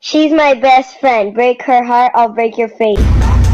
She's my best friend. Break her heart, I'll break your face.